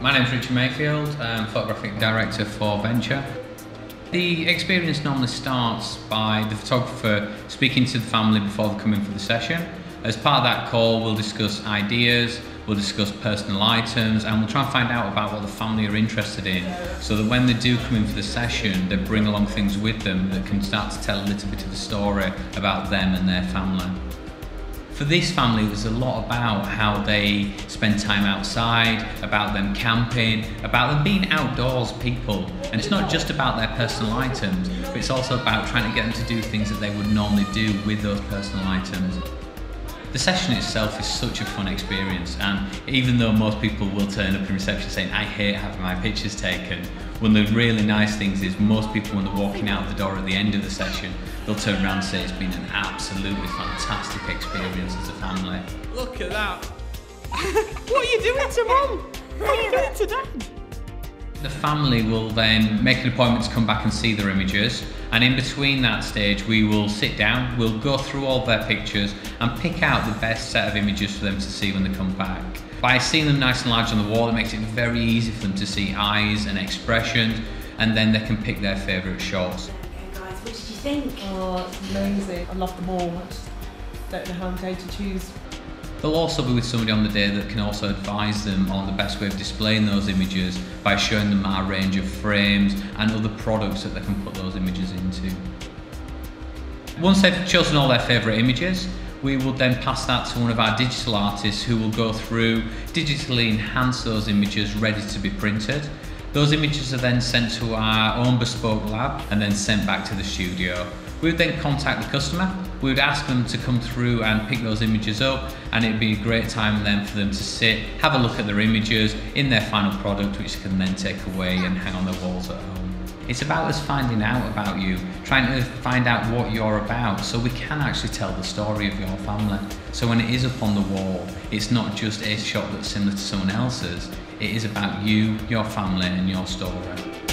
My name is Richard Mayfield, I'm photographic director for Venture. The experience normally starts by the photographer speaking to the family before they come in for the session. As part of that call, we'll discuss ideas, we'll discuss personal items, and we'll try and find out about what the family are interested in so that when they do come in for the session, they bring along things with them that can start to tell a little bit of the story about them and their family. For this family, it was a lot about how they spend time outside, about them camping, about them being outdoors people. And it's not just about their personal items, but it's also about trying to get them to do things that they would normally do with those personal items. The session itself is such a fun experience, and even though most people will turn up in reception saying, I hate having my pictures taken, one of the really nice things is most people, when they're walking out the door at the end of the session, they'll turn around and say it's been an absolutely fantastic experience as a family. Look at that. what are you doing to mum? What are you doing to dad? The family will then make an appointment to come back and see their images, and in between that stage, we will sit down, we'll go through all their pictures and pick out the best set of images for them to see when they come back. By seeing them nice and large on the wall, it makes it very easy for them to see eyes and expressions, and then they can pick their favourite shots. Okay, guys, what did you think? Oh, it's amazing. I love them all. I just don't know how I'm going to choose. They'll also be with somebody on the day that can also advise them on the best way of displaying those images by showing them our range of frames and other products that they can put those images into. Once they've chosen all their favourite images, we will then pass that to one of our digital artists who will go through, digitally enhance those images ready to be printed. Those images are then sent to our own bespoke lab and then sent back to the studio. We would then contact the customer, we would ask them to come through and pick those images up and it'd be a great time then for them to sit, have a look at their images in their final product which can then take away and hang on their walls at home. It's about us finding out about you, trying to find out what you're about so we can actually tell the story of your family. So when it is up on the wall, it's not just a shot that's similar to someone else's, it is about you, your family and your story.